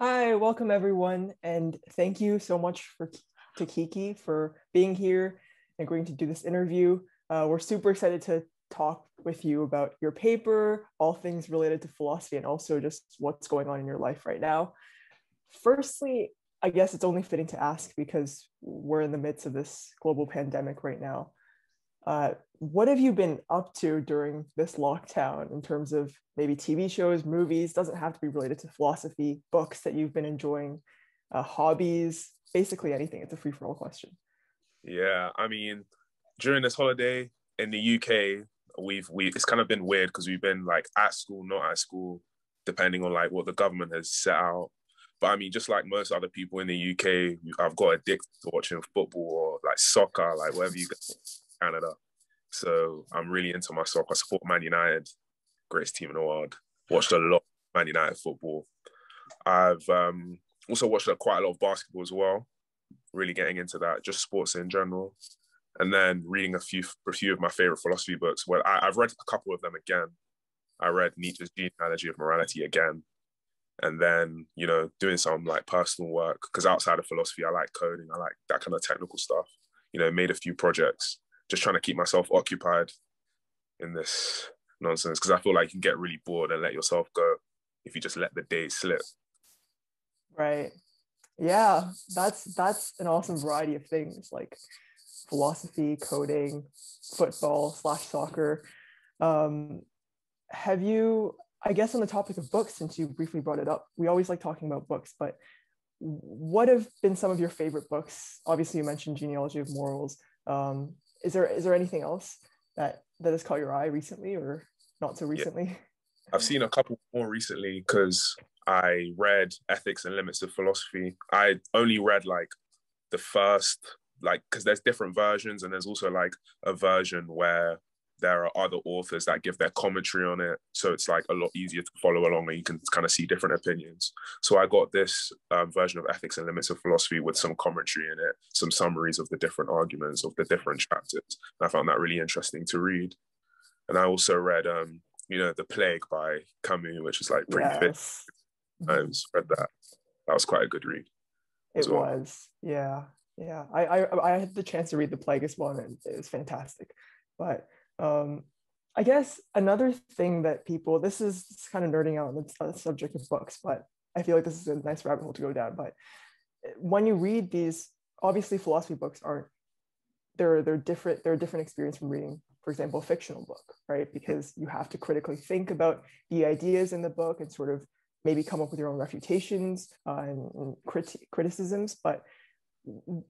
Hi, welcome everyone, and thank you so much for to Kiki for being here and agreeing to do this interview. Uh, we're super excited to talk with you about your paper, all things related to philosophy, and also just what's going on in your life right now. Firstly, I guess it's only fitting to ask because we're in the midst of this global pandemic right now. Uh, what have you been up to during this lockdown in terms of maybe TV shows, movies? Doesn't have to be related to philosophy, books that you've been enjoying, uh, hobbies, basically anything. It's a free for all question. Yeah, I mean, during this holiday in the UK, we've we it's kind of been weird because we've been like at school, not at school, depending on like what the government has set out. But I mean, just like most other people in the UK, I've got addicted to watching football or like soccer, like whatever you get Canada. So I'm really into my soccer. I support Man United, greatest team in the world. Watched a lot of Man United football. I've um, also watched quite a lot of basketball as well. Really getting into that, just sports in general, and then reading a few a few of my favorite philosophy books. Well, I, have read a couple of them again. I read Nietzsche's Genealogy of Morality again, and then you know doing some like personal work because outside of philosophy, I like coding. I like that kind of technical stuff. You know, made a few projects, just trying to keep myself occupied in this nonsense because I feel like you can get really bored and let yourself go if you just let the day slip. Right. Yeah, that's that's an awesome variety of things like philosophy, coding, football slash soccer. Um, have you? I guess on the topic of books, since you briefly brought it up, we always like talking about books, but what have been some of your favorite books? Obviously, you mentioned Genealogy of Morals. Um, is there is there anything else that that has caught your eye recently, or not so recently? Yeah. I've seen a couple more recently because I read Ethics and Limits of Philosophy. I only read like the first, like, because there's different versions, and there's also like a version where there are other authors that give their commentary on it. So it's like a lot easier to follow along and you can kind of see different opinions. So I got this um, version of Ethics and Limits of Philosophy with some commentary in it, some summaries of the different arguments of the different chapters. And I found that really interesting to read. And I also read, um, you know, The Plague by Camus, which is like pretty yes. fit I read that. That was quite a good read. It well. was, yeah, yeah. I, I I had the chance to read the Plague as well, and it was fantastic. But um, I guess another thing that people this is kind of nerding out on the subject of books, but I feel like this is a nice rabbit hole to go down. But when you read these, obviously philosophy books aren't they're they're different. They're a different experience from reading, for example, a fictional book, right? Because you have to critically think about the ideas in the book and sort of maybe come up with your own refutations uh, and, and crit- criticisms, but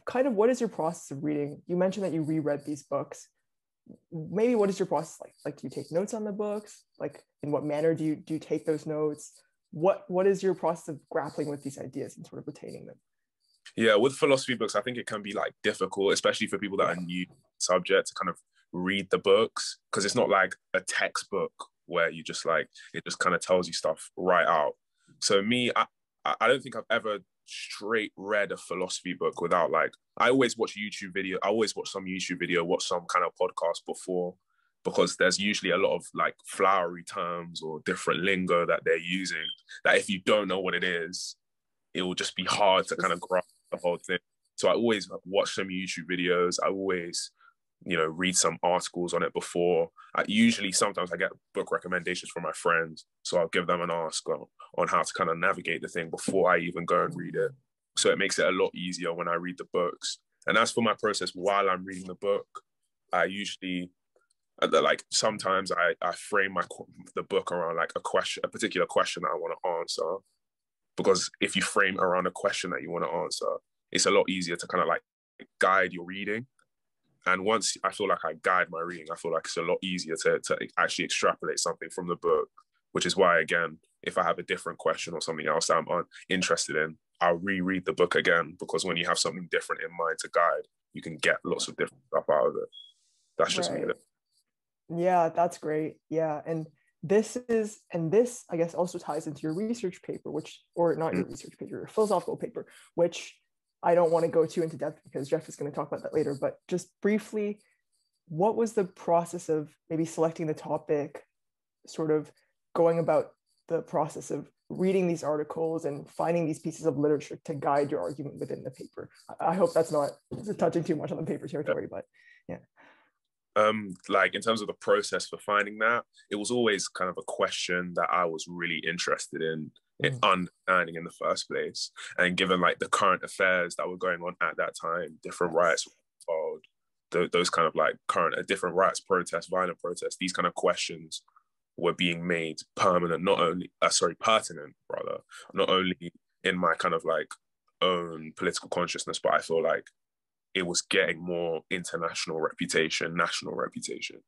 kind of what is your process of reading? You mentioned that you reread these books. Maybe what is your process like? Like, do you take notes on the books? Like, in what manner do you do you take those notes? What what is your process of grappling with these ideas and sort of retaining them? Yeah, with philosophy books, I think it can be like difficult, especially for people that are new subject to kind of read the books because it's not like a textbook where you just like it just kind of tells you stuff right out. So me, I, I don't think I've ever straight read a philosophy book without like I always watch YouTube video. I always watch some YouTube video, watch some kind of podcast before because there's usually a lot of like flowery terms or different lingo that they're using that if you don't know what it is, it will just be hard to kind of grasp the whole thing. So I always watch some YouTube videos. I always you know read some articles on it before. I, usually sometimes i get book recommendations from my friends so i'll give them an ask on, on how to kind of navigate the thing before i even go and read it. So it makes it a lot easier when i read the books. And as for my process while i'm reading the book. I usually uh, like sometimes i i frame my the book around like a question a particular question that i want to answer. Because if you frame around a question that you want to answer it's a lot easier to kind of like guide your reading and once I feel like I guide my reading, I feel like it's a lot easier to, to actually extrapolate something from the book, which is why, again, if I have a different question or something else that I'm interested in, I'll reread the book again because when you have something different in mind to guide, you can get lots of different stuff out of it. That's just right. me. Yeah, that's great. Yeah. And this is, and this, I guess, also ties into your research paper, which, or not your mm. research paper, your philosophical paper, which I don't want to go too into depth because Jeff is going to talk about that later, but just briefly, what was the process of maybe selecting the topic, sort of going about the process of reading these articles and finding these pieces of literature to guide your argument within the paper. I hope that's not touching too much on the paper territory, but yeah. Um, like in terms of the process for finding that, it was always kind of a question that I was really interested in, in mm. understanding in the first place. And given like the current affairs that were going on at that time, different riots followed, those kind of like current uh, different rights protests, violent protests, these kind of questions were being made permanent, not only uh, sorry, pertinent rather, not only in my kind of like own political consciousness, but I feel like it was getting more international reputation, national reputation.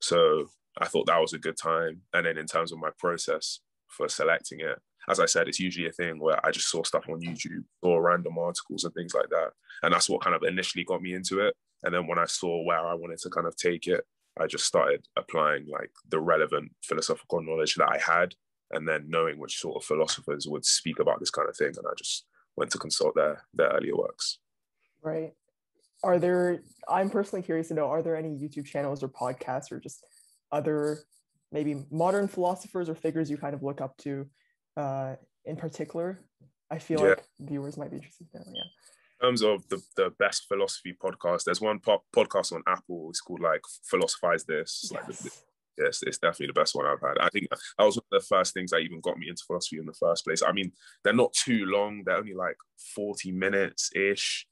So I thought that was a good time. And then in terms of my process for selecting it, as I said, it's usually a thing where I just saw stuff on YouTube or random articles and things like that. And that's what kind of initially got me into it. And then when I saw where I wanted to kind of take it, I just started applying like the relevant philosophical knowledge that I had, and then knowing which sort of philosophers would speak about this kind of thing. And I just went to consult their their earlier works. Right. Are there? I'm personally curious to know: Are there any YouTube channels or podcasts or just other maybe modern philosophers or figures you kind of look up to uh, in particular? I feel yeah. like viewers might be interested in. Yeah terms of the, the best philosophy podcast, there's one po- podcast on Apple. It's called like Philosophize This. Yes. Like the, yes, it's definitely the best one I've had. I think that was one of the first things that even got me into philosophy in the first place. I mean, they're not too long; they're only like forty minutes ish,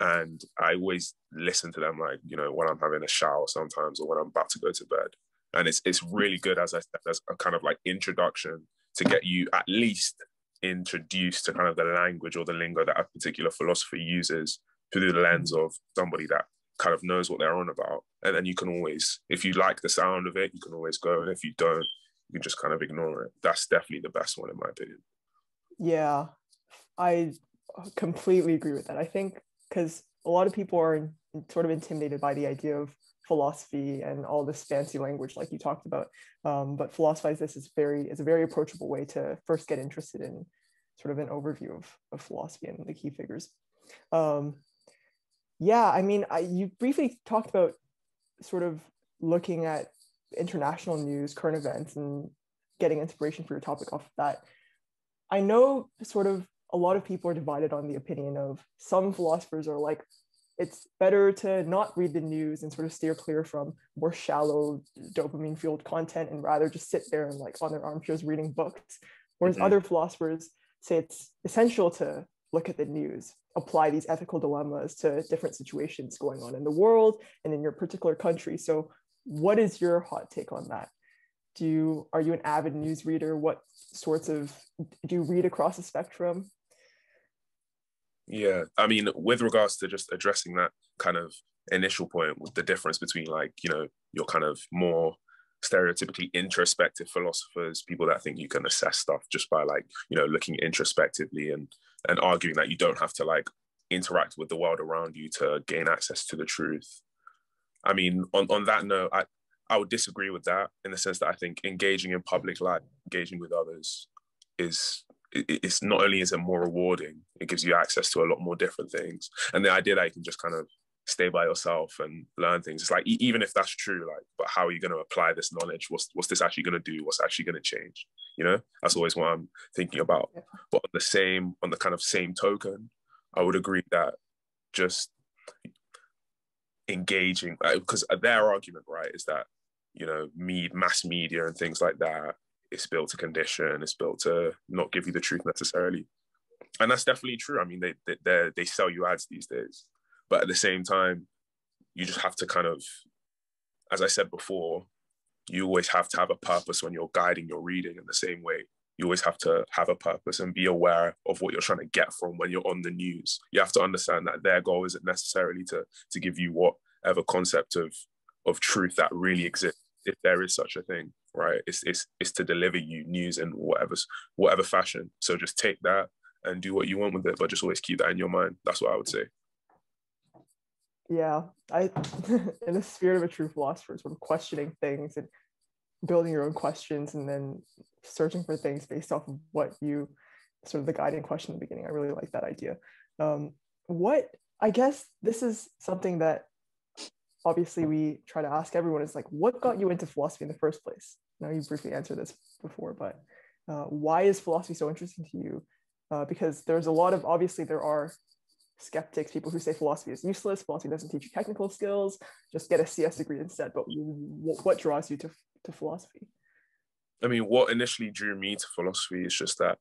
and I always listen to them like you know when I'm having a shower sometimes or when I'm about to go to bed. And it's it's really good as I said, as a kind of like introduction to get you at least introduced to kind of the language or the lingo that a particular philosopher uses through the lens of somebody that kind of knows what they're on about. And then you can always, if you like the sound of it, you can always go. And if you don't, you can just kind of ignore it. That's definitely the best one, in my opinion. Yeah, I completely agree with that. I think because a lot of people are sort of intimidated by the idea of philosophy and all this fancy language like you talked about. Um, but philosophize this is very is a very approachable way to first get interested in sort of an overview of, of philosophy and the key figures. Um, yeah i mean I, you briefly talked about sort of looking at international news current events and getting inspiration for your topic off of that. I know sort of a lot of people are divided on the opinion of some philosophers are like it's better to not read the news and sort of steer clear from more shallow dopamine fueled content and rather just sit there and like on their armchairs reading books. Whereas mm-hmm. other philosophers say it's essential to look at the news apply these ethical dilemmas to different situations going on in the world and in your particular country. So what is your hot take on that? Do you are you an avid news reader? What sorts of do you read across the spectrum yeah, I mean, with regards to just addressing that kind of initial point with the difference between like you know your kind of more stereotypically introspective philosophers, people that think you can assess stuff just by like you know looking introspectively and and arguing that you don't have to like interact with the world around you to gain access to the truth. I mean, on on that note, I I would disagree with that in the sense that I think engaging in public life, engaging with others, is it's not only is it more rewarding, it gives you access to a lot more different things. And the idea that you can just kind of stay by yourself and learn things. It's like even if that's true, like, but how are you going to apply this knowledge? What's what's this actually going to do? What's actually going to change? You know, that's always what I'm thinking about. But on the same, on the kind of same token, I would agree that just engaging, because their argument, right, is that you know, me, mass media and things like that it's built to condition, it's built to not give you the truth necessarily. And that's definitely true. I mean, they they they sell you ads these days, but at the same time, you just have to kind of, as I said before, you always have to have a purpose when you're guiding your reading. In the same way, you always have to have a purpose and be aware of what you're trying to get from when you're on the news. You have to understand that their goal isn't necessarily to to give you whatever concept of of truth that really exists, if there is such a thing right? It's it's it's to deliver you news in whatever whatever fashion. So just take that and do what you want with it, but just always keep that in your mind. That's what I would say. Yeah, I in the spirit of a true philosopher, sort of questioning things and building your own questions and then searching for things based off of what you sort of the guiding question in the beginning. I really like that idea. Um, what I guess this is something that obviously we try to ask everyone is like, what got you into philosophy in the first place? Now you briefly answered this before, but uh, why is philosophy so interesting to you? Uh, because there's a lot of obviously there are skeptics, people who say philosophy is useless, philosophy doesn't teach you technical skills, just get a CS degree instead. But what draws you to, to philosophy? I mean, what initially drew me to philosophy is just that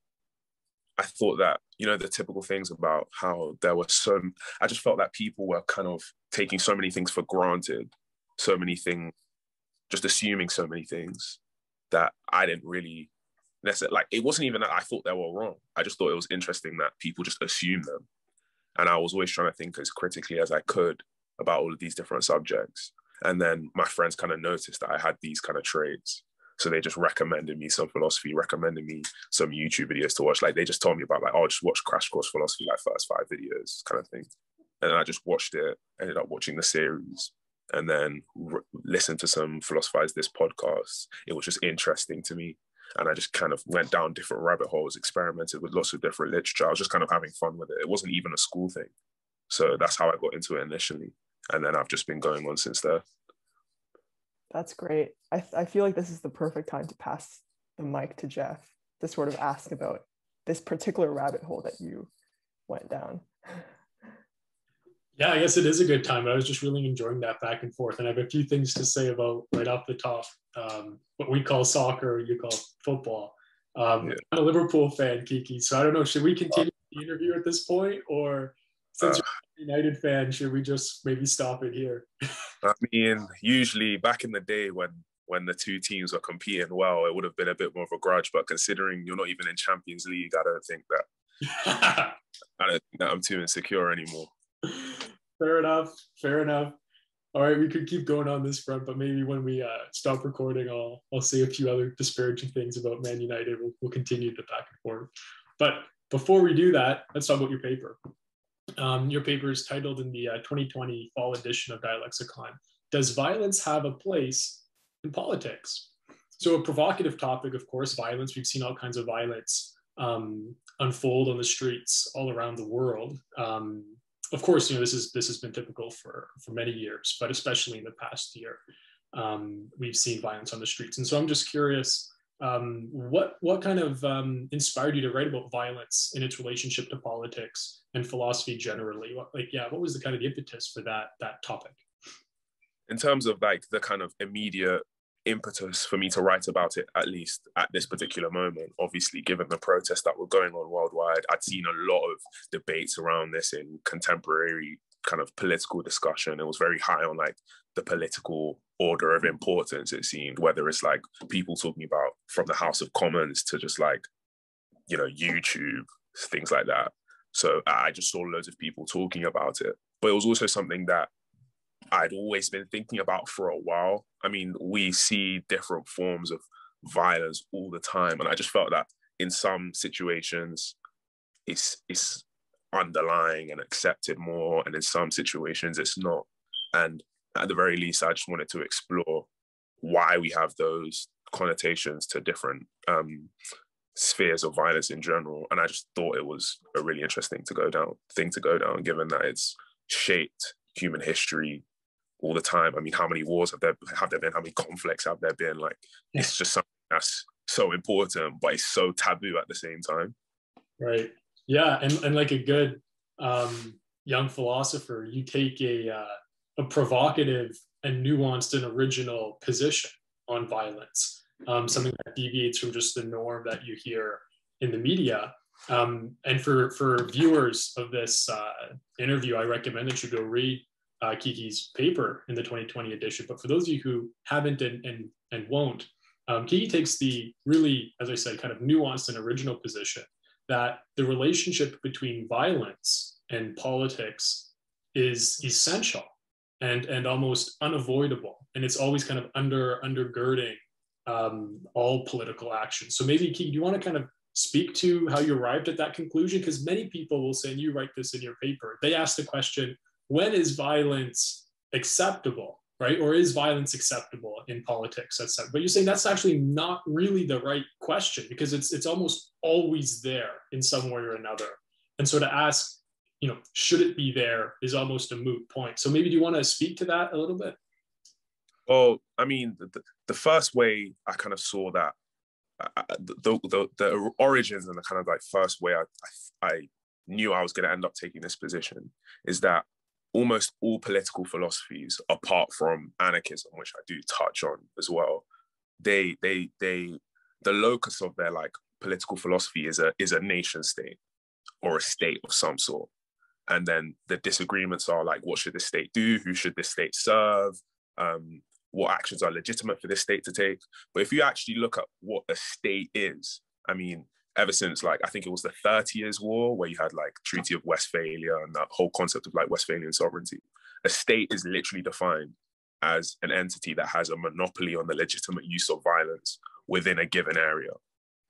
I thought that, you know, the typical things about how there were some, I just felt that people were kind of taking so many things for granted, so many things, just assuming so many things that I didn't really necessarily, like, it wasn't even that I thought they were wrong. I just thought it was interesting that people just assume them. And I was always trying to think as critically as I could about all of these different subjects. And then my friends kind of noticed that I had these kind of traits. So they just recommended me some philosophy, recommended me some YouTube videos to watch. Like they just told me about like, oh, just watch Crash Course Philosophy, like first five videos kind of thing. And I just watched it, ended up watching the series and then re- listened to some Philosophize This podcast. It was just interesting to me and I just kind of went down different rabbit holes, experimented with lots of different literature. I was just kind of having fun with it. It wasn't even a school thing. So that's how I got into it initially. And then I've just been going on since there. That's great. I, I feel like this is the perfect time to pass the mic to Jeff to sort of ask about this particular rabbit hole that you went down. Yeah, I guess it is a good time. I was just really enjoying that back and forth. And I have a few things to say about right off the top um, what we call soccer, you call football. Um, yeah. I'm a Liverpool fan, Kiki. So I don't know, should we continue the interview at this point? Or since uh, you're a United fan, should we just maybe stop it here? I mean, usually back in the day when when the two teams were competing well, it would have been a bit more of a grudge. But considering you're not even in Champions League, I don't think that I don't think that I'm too insecure anymore fair enough. Fair enough. All right, we could keep going on this front, but maybe when we uh, stop recording, I'll I'll say a few other disparaging things about Man United. We'll, we'll continue to back and forth. But before we do that, let's talk about your paper. Um, your paper is titled in the uh, 2020 fall edition of Dialexicon. Does violence have a place in politics? So a provocative topic, of course, violence. We've seen all kinds of violence um, unfold on the streets all around the world. Um, of course, you know this is this has been typical for for many years, but especially in the past year, um, we've seen violence on the streets. And so I'm just curious, um, what what kind of um, inspired you to write about violence in its relationship to politics and philosophy generally? What, like, yeah, what was the kind of impetus for that that topic? In terms of like the kind of immediate impetus for me to write about it, at least at this particular moment. Obviously, given the protests that were going on worldwide, I'd seen a lot of debates around this in contemporary kind of political discussion. It was very high on like the political order of importance, it seemed, whether it's like people talking about from the House of Commons to just like, you know, YouTube, things like that. So I just saw loads of people talking about it. But it was also something that I'd always been thinking about for a while. I mean, we see different forms of violence all the time, and I just felt that in some situations, it's it's underlying and accepted more, and in some situations, it's not. And at the very least, I just wanted to explore why we have those connotations to different um, spheres of violence in general. And I just thought it was a really interesting to go down thing to go down, given that it's shaped human history all the time. I mean, how many wars have there have there been? How many conflicts have there been? Like, yeah. it's just something that's so important, but it's so taboo at the same time. Right. Yeah, and and like a good um, young philosopher, you take a uh, a provocative and nuanced and original position on violence, um, something that deviates from just the norm that you hear in the media. Um, and for for viewers of this uh, interview, I recommend that you go read uh, Kiki's paper in the 2020 edition. But for those of you who haven't and, and, and won't, um, Kiki takes the really, as I said, kind of nuanced and original position that the relationship between violence and politics is essential and, and almost unavoidable. And it's always kind of under undergirding um, all political action. So maybe, do you want to kind of speak to how you arrived at that conclusion? Because many people will say, and you write this in your paper, they ask the question, when is violence acceptable, right? Or is violence acceptable in politics, etc. But you're saying that's actually not really the right question because it's it's almost always there in some way or another. And so to ask, you know, should it be there is almost a moot point. So maybe do you want to speak to that a little bit? Well, I mean, the, the first way I kind of saw that uh, the, the, the origins and the kind of like first way I, I, I knew I was going to end up taking this position is that almost all political philosophies, apart from anarchism, which I do touch on as well, they they they the locus of their like political philosophy is a is a nation state or a state of some sort. And then the disagreements are like, what should the state do? Who should this state serve? Um, what actions are legitimate for this state to take? But if you actually look at what a state is, I mean, ever since like I think it was the Thirty Years' War, where you had like Treaty of Westphalia and that whole concept of like Westphalian sovereignty. A state is literally defined as an entity that has a monopoly on the legitimate use of violence within a given area.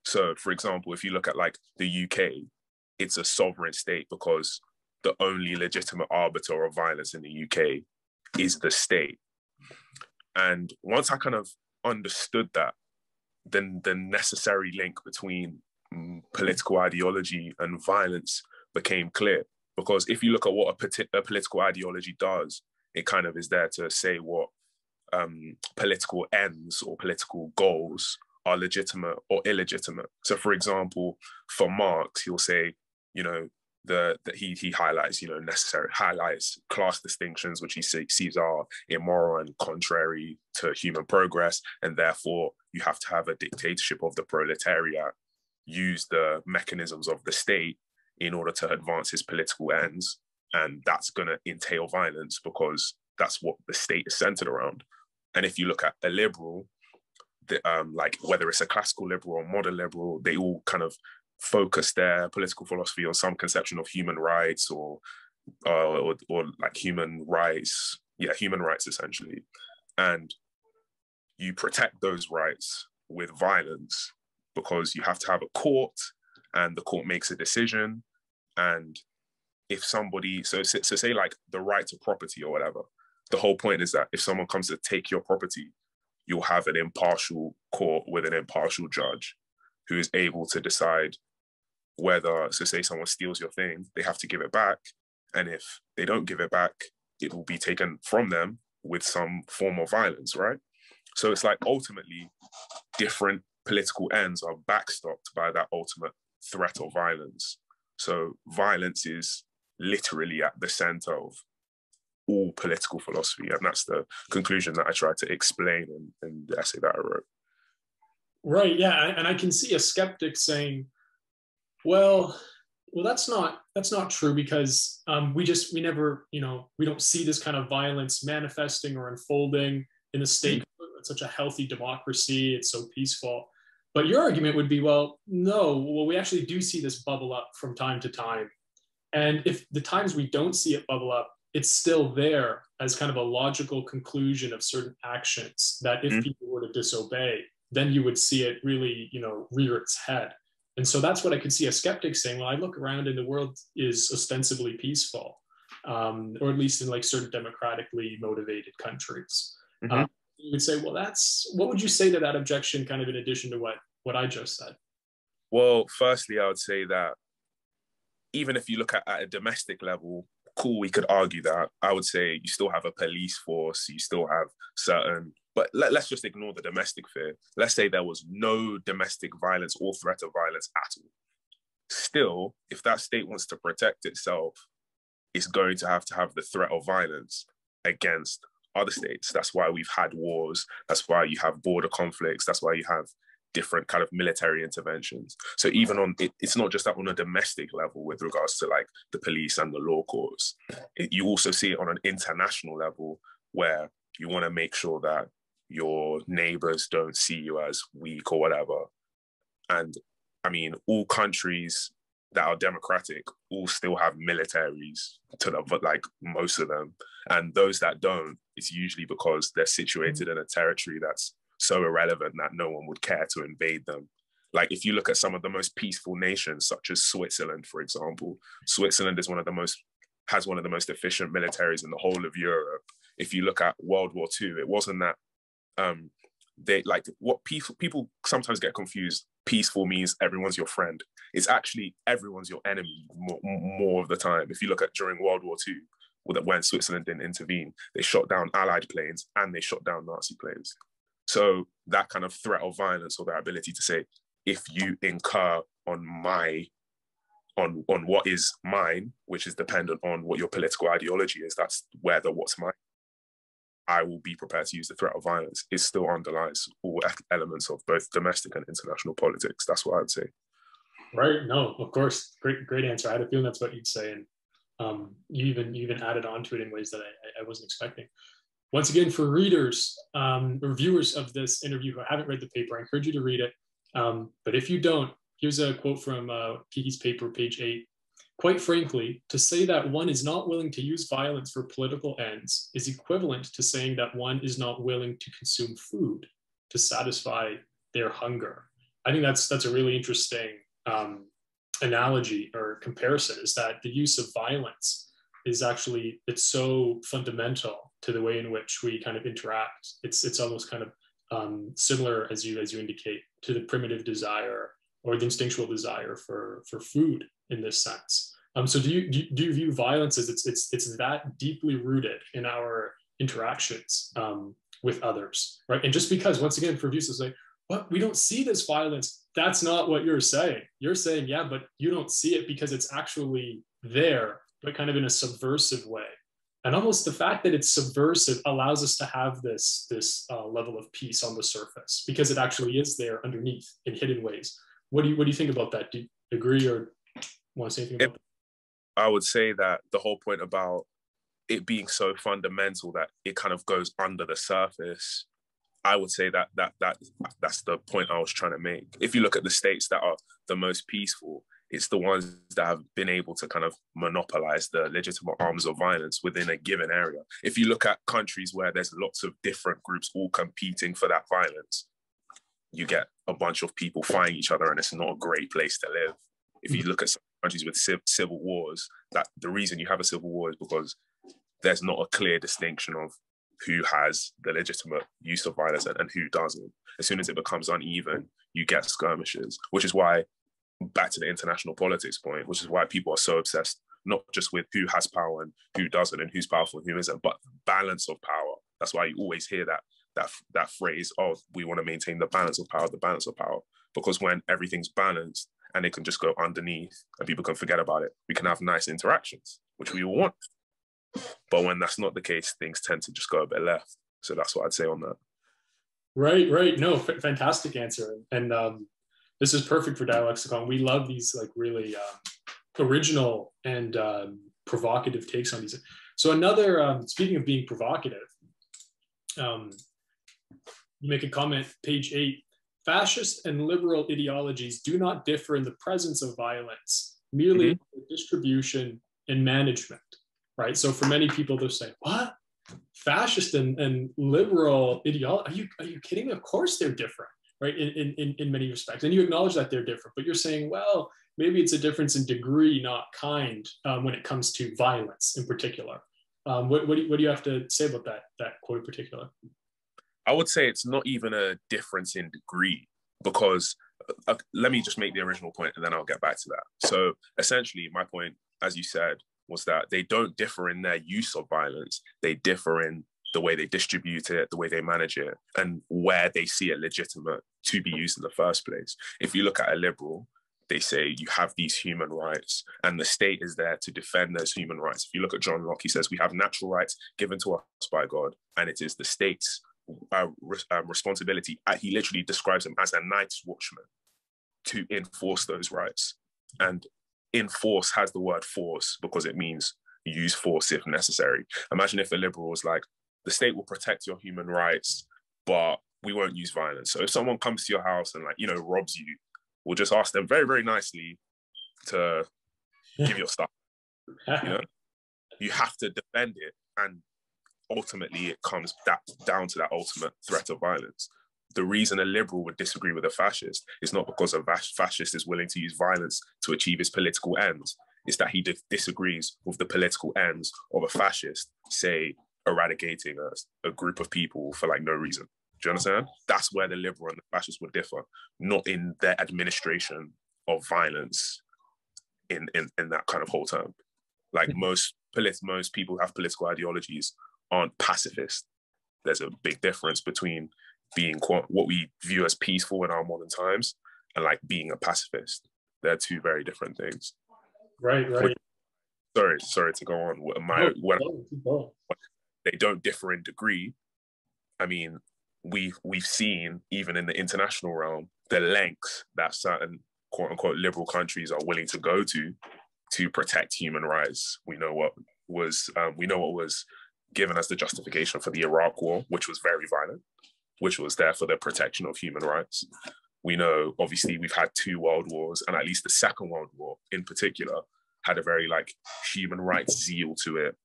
So, for example, if you look at like the UK, it's a sovereign state because the only legitimate arbiter of violence in the UK is the state. And once I kind of understood that, then the necessary link between political ideology and violence became clear. Because if you look at what a, a political ideology does, it kind of is there to say what um, political ends or political goals are legitimate or illegitimate. So, for example, for Marx, he'll say, you know, the that he he highlights, you know, necessary highlights class distinctions which he sees are immoral and contrary to human progress, and therefore you have to have a dictatorship of the proletariat, use the mechanisms of the state in order to advance his political ends, and that's going to entail violence because that's what the state is centered around. And if you look at a liberal, the, um, like whether it's a classical liberal or modern liberal, they all kind of focus their political philosophy on some conception of human rights or, uh, or, or like human rights, yeah, human rights essentially, and you protect those rights with violence because you have to have a court and the court makes a decision. And if somebody so so say like the right to property or whatever the whole point is that if someone comes to take your property you'll have an impartial court with an impartial judge who is able to decide whether, so say someone steals your thing, they have to give it back. And if they don't give it back, it will be taken from them with some form of violence, right? So it's like ultimately different political ends are backstopped by that ultimate threat of violence. So violence is literally at the center of all political philosophy. And that's the conclusion that I tried to explain in, in the essay that I wrote. Right. Yeah. And I can see a skeptic saying, well, well, that's not that's not true because um, we just we never you know we don't see this kind of violence manifesting or unfolding in the state. It's such a healthy democracy. It's so peaceful. But your argument would be, well, no. Well, we actually do see this bubble up from time to time, and if the times we don't see it bubble up, it's still there as kind of a logical conclusion of certain actions that if mm-hmm. people were to disobey then you would see it really you know rear its head and so that's what i could see a skeptic saying well i look around and the world is ostensibly peaceful um, or at least in like certain democratically motivated countries mm-hmm. um, you would say well that's what would you say to that objection kind of in addition to what what i just said well firstly i would say that even if you look at, at a domestic level cool, we could argue that. I would say you still have a police force, you still have certain, but let, us just ignore the domestic fear. Let's say there was no domestic violence or threat of violence at all. Still, if that state wants to protect itself, it's going to have to have the threat of violence against other states. That's why we've had wars. That's why you have border conflicts. That's why you have different kind of military interventions. So even on it, it's not just that on a domestic level with regards to like the police and the law courts. It, you also see it on an international level where you want to make sure that your neighbors don't see you as weak or whatever. And I mean, all countries that are democratic all still have militaries to the like most of them, and those that don't, it's usually because they're situated in a territory that's so irrelevant that no one would care to invade them. Like if you look at some of the most peaceful nations, such as Switzerland, for example, Switzerland is one of the most has one of the most efficient militaries in the whole of Europe. If you look at World War II, it wasn't that um, they like what people people sometimes get confused. Peaceful means everyone's your friend. It's actually everyone's your enemy more, more of the time. If you look at during World War II, when Switzerland didn't intervene, they shot down Allied planes and they shot down Nazi planes. So that kind of threat of violence or that ability to say, if you incur on my on on what is mine, which is dependent on what your political ideology is. That's where the what's mine. I will be prepared to use the threat of violence. It still underlies all elements of both domestic and international politics. That's what I'd say. Right. No, of course. Great, great answer. I had a feeling that's what you'd say, and um, you even you even added on to it in ways that I, I wasn't expecting. Once again, for readers um, or viewers of this interview who haven't read the paper, I encourage you to read it. Um, but if you don't, Here's a quote from uh, paper, page eight. Quite frankly, to say that one is not willing to use violence for political ends is equivalent to saying that one is not willing to consume food to satisfy their hunger. I think that's that's a really interesting um, analogy or comparison. Is that the use of violence is actually it's so fundamental to the way in which we kind of interact. It's it's almost kind of um, similar as you as you indicate to the primitive desire or the instinctual desire for for food in this sense. Um, so do you, do you view violence as it's it's it's that deeply rooted in our interactions um, with others, right? And just because once again, for views is like, what we don't see this violence, that's not what you're saying. You're saying, yeah, but you don't see it because it's actually there, but kind of in a subversive way. And almost the fact that it's subversive allows us to have this this uh, level of peace on the surface because it actually is there underneath in hidden ways what do you what do you think about that? Do you agree or want to say anything it. I would say that the whole point about it being so fundamental that it kind of goes under the surface. I would say that that that that's the point I was trying to make. If you look at the states that are the most peaceful, it's the ones that have been able to kind of monopolize the legitimate arms of violence within a given area. If you look at countries where there's lots of different groups all competing for that violence, you get a bunch of people fighting each other, and it's not a great place to live. If you mm-hmm. look at some countries with civil wars, that the reason you have a civil war is because there's not a clear distinction of who has the legitimate use of violence and, and who doesn't. As soon as it becomes uneven, you get skirmishes, which is why, back to the international politics point, which is why people are so obsessed not just with who has power and who doesn't and who's powerful and who isn't, but balance of power. That's why you always hear that that that phrase oh we want to maintain the balance of power the balance of power because when everything's balanced and it can just go underneath and people can forget about it. We can have nice interactions which we all want. But when that's not the case things tend to just go a bit left. So that's what i'd say on that. Right right. No f- fantastic answer. And um, this is perfect for dialexicon. We love these like really um, original and um, provocative takes on these. So another um, speaking of being provocative um, you make a comment, page eight. Fascist and liberal ideologies do not differ in the presence of violence, merely mm-hmm. distribution and management, right? So for many people, they'll say, what? Fascist and, and liberal ideology? Are you, are you kidding me? Of course they're different, right? In, in, in many respects. And you acknowledge that they're different, but you're saying, well, maybe it's a difference in degree, not kind, um, when it comes to violence in particular. Um, what, what, do you, what do you have to say about that, that quote in particular? I would say it's not even a difference in degree because uh, let me just make the original point and then I'll get back to that. So essentially, my point, as you said, was that they don't differ in their use of violence. They differ in the way they distribute it, the way they manage it, and where they see it legitimate to be used in the first place. If you look at a liberal, they say you have these human rights and the state is there to defend those human rights. If you look at John Locke, he says we have natural rights given to us by God, and it is the state's uh, re- um, responsibility. Uh, he literally describes him as a night's watchman to enforce those rights. And enforce has the word force because it means use force if necessary. Imagine if a liberal was like, the state will protect your human rights, but we won't use violence. So if someone comes to your house and like, you know, robs you, we'll just ask them very, very nicely to give your stuff. You know, you have to defend it. And ultimately it comes that, down to that ultimate threat of violence. The reason a liberal would disagree with a fascist is not because a fascist is willing to use violence to achieve his political ends. It's that he disagrees with the political ends of a fascist, say, eradicating a, a group of people for like no reason. Do you understand? That's where the liberal and the fascist would differ, not in their administration of violence in, in, in that kind of whole term. Like most polit- most people have political ideologies aren't pacifist. There's a big difference between being what we view as peaceful in our modern times and like being a pacifist. They're two very different things. Right, right. Sorry, sorry to go on. My when they don't differ in degree. I mean, we've we've seen even in the international realm the lengths that certain quote unquote liberal countries are willing to go to to protect human rights. We know what was um, we know what was given as the justification for the Iraq War, which was very violent, which was there for the protection of human rights. We know, obviously, we've had two world wars, and at least the Second World War in particular had a very like human rights zeal to it.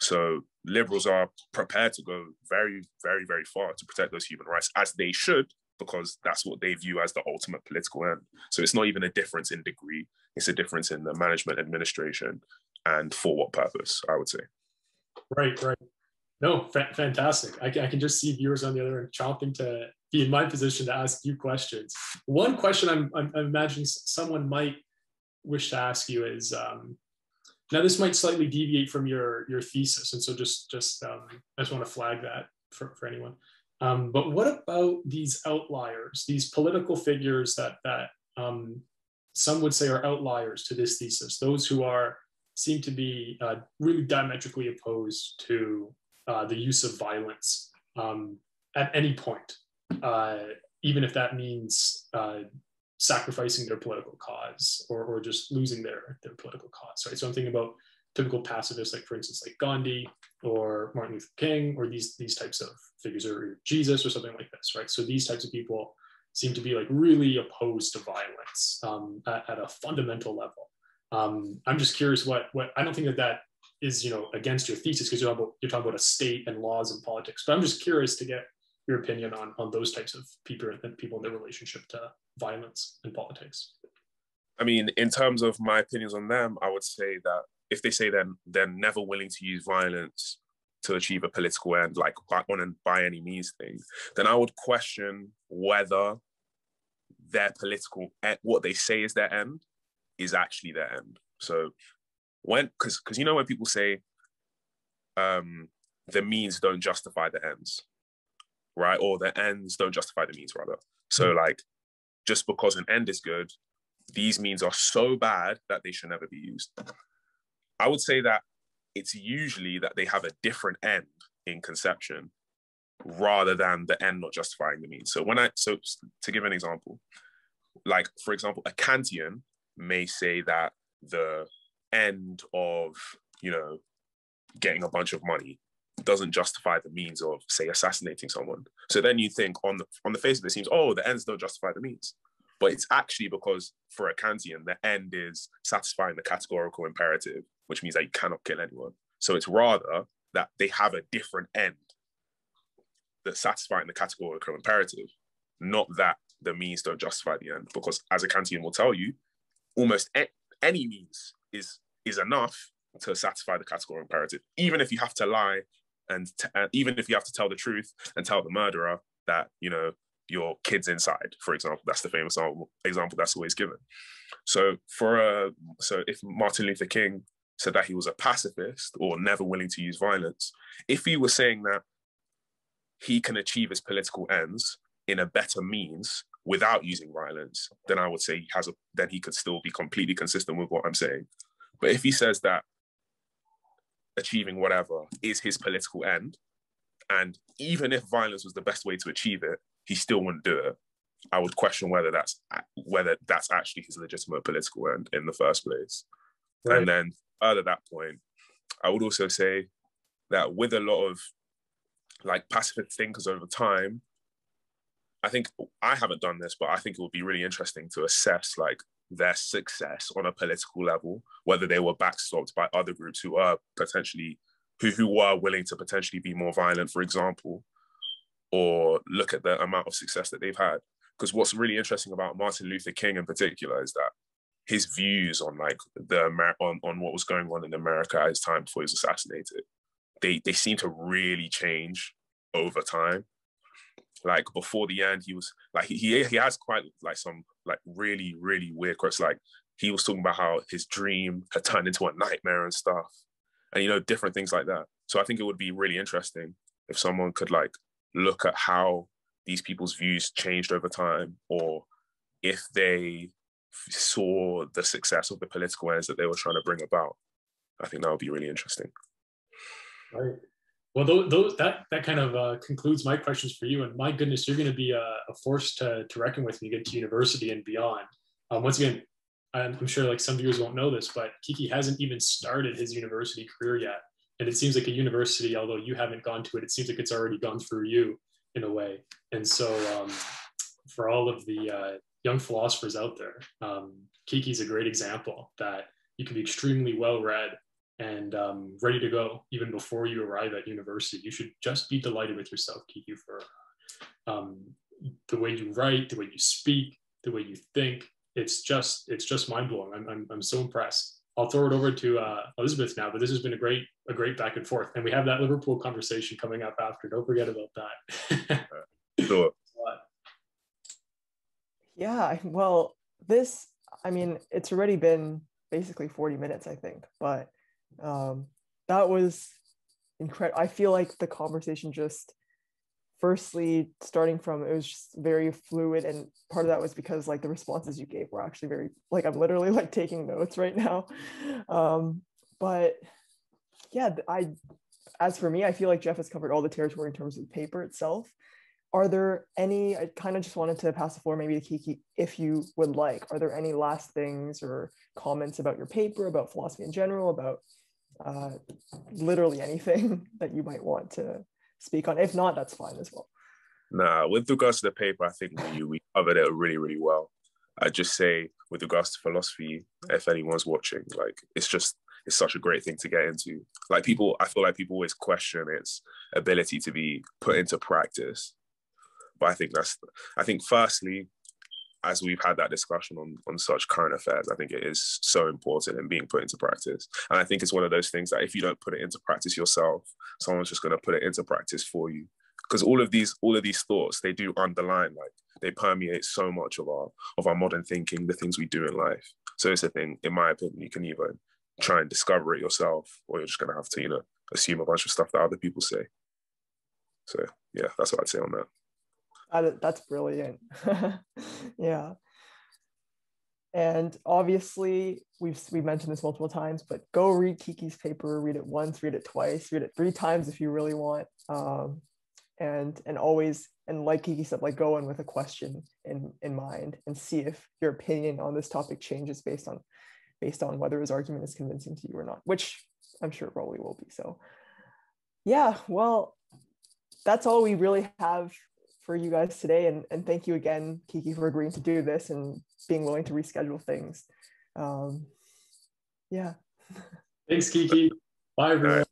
So liberals are prepared to go very, very, very far to protect those human rights, as they should, because that's what they view as the ultimate political end. So it's not even a difference in degree; it's a difference in the management, administration, and for what purpose. I would say. Right, right. No, fa- fantastic. I, I, can just see viewers on the other end chomping to be in my position to ask you questions. One question I'm, I'm, I'm imagining someone might wish to ask you is um, now this might slightly deviate from your your thesis, and so just just um, I just want to flag that for, for anyone. Um, but what about these outliers, these political figures that that um, some would say are outliers to this thesis? Those who are seem to be uh, really diametrically opposed to uh, the use of violence um, at any point, uh, even if that means uh, sacrificing their political cause or, or just losing their, their political cause, right? So I'm thinking about typical pacifists, like for instance, like Gandhi or Martin Luther King, or these, these types of figures, or Jesus or something like this, right? So these types of people seem to be like really opposed to violence um, at, at a fundamental level. Um, I'm just curious what what I don't think that that is you know against your thesis because you're talking about you're talking about a state and laws and politics. But I'm just curious to get your opinion on on those types of people and people in their relationship to violence and politics. I mean, in terms of my opinions on them, I would say that if they say then they're never willing to use violence to achieve a political end, like on and by any means thing, then I would question whether their political what they say is their end is actually their end. So when because because you know when people say um the means don't justify the ends, right? Or the ends don't justify the means rather. So mm-hmm. like just because an end is good, these means are so bad that they should never be used. I would say that it's usually that they have a different end in conception rather than the end not justifying the means. So when I so to give an example, like for example, a Kantian may say that the end of you know getting a bunch of money doesn't justify the means of say assassinating someone. So then you think on the on the face of it, it seems oh the ends don't justify the means. But it's actually because for a kantian the end is satisfying the categorical imperative which means that you cannot kill anyone. So it's rather that they have a different end that's satisfying the categorical imperative not that the means don't justify the end. Because as a kantian will tell you almost any means is is enough to satisfy the categorical imperative, even if you have to lie and uh, even if you have to tell the truth and tell the murderer that you know your kid's inside, for example. That's the famous example that's always given. So for a, so if Martin Luther King said that he was a pacifist or never willing to use violence, if he was saying that he can achieve his political ends in a better means without using violence, then I would say he has a then he could still be completely consistent with what I'm saying. But if he says that achieving whatever is his political end, and even if violence was the best way to achieve it, he still wouldn't do it. I would question whether that's whether that's actually his legitimate political end in the first place. Right. And then further that point, I would also say that with a lot of like pacifist thinkers over time, I think I haven't done this, but I think it would be really interesting to assess like their success on a political level, whether they were backstopped by other groups who are potentially who who were willing to potentially be more violent, for example, or look at the amount of success that they've had. Because what's really interesting about Martin Luther King in particular is that his views on like the on, on what was going on in America at his time before he was assassinated, they they seem to really change over time like before the end he was like he he has quite like some like really really weird quotes like he was talking about how his dream had turned into a nightmare and stuff and you know different things like that so i think it would be really interesting if someone could like look at how these people's views changed over time or if they saw the success of the political ends that they were trying to bring about. I think that would be really interesting. Right. Well, those, those that that kind of uh, concludes my questions for you. And my goodness, you're going to be a, a, force to, to reckon with when you get to university and beyond. Um, once again, I'm, I'm, sure like some viewers won't know this, but Kiki hasn't even started his university career yet. And it seems like a university, although you haven't gone to it, it seems like it's already gone through you in a way. And so, um, for all of the uh, young philosophers out there, um, Kiki's a great example that you can be extremely well read and um, ready to go even before you arrive at university. You should just be delighted with yourself, Kiki, for um, the way you write, the way you speak, the way you think. It's just it's just mind blowing. I'm, I'm, I'm so impressed. I'll throw it over to uh, Elizabeth now, but this has been a great a great back and forth, and we have that Liverpool conversation coming up after. Don't forget about that. sure. Yeah, well, this I mean, it's already been basically 40 minutes, I think, but um, that was incredible. I feel like the conversation just, firstly, starting from it was just very fluid, and part of that was because like the responses you gave were actually very like I'm literally like taking notes right now. Um, but yeah, I as for me, I feel like Jeff has covered all the territory in terms of the paper itself. Are there any, I kind of just wanted to pass the floor maybe to Kiki, if you would like, are there any last things or comments about your paper, about philosophy in general, about uh, literally anything that you might want to speak on. If not, that's fine as well. Nah, with regards to the paper, I think we, we covered it really, really well. I just say, with regards to philosophy, if anyone's watching, like it's just it's such a great thing to get into. Like people, I feel like people always question its ability to be put into practice. But I think that's, I think firstly, as we've had that discussion on, on such current affairs, I think it is so important and being put into practice. And I think it's one of those things that if you don't put it into practice yourself, someone's just going to put it into practice for you. Because all of these, all of these thoughts, they do underline, like they permeate so much of our of our modern thinking, the things we do in life. So it's a thing, in my opinion, you can either try and discover it yourself, or you're just going to have to, you know, assume a bunch of stuff that other people say. So yeah, that's what I'd say on that. That, that's brilliant. yeah. And obviously, we've we mentioned this multiple times, but go read Kiki's paper. Read it once, read it twice, read it three times if you really want. Um, and and always and like Kiki said, like go in with a question in in mind and see if your opinion on this topic changes based on based on whether his argument is convincing to you or not, which I'm sure probably will be. So, yeah, well, that's all we really have for you guys today. And, and thank you again, Kiki, for agreeing to do this and being willing to reschedule things. Um, yeah. Thanks, Kiki. Bye, everyone.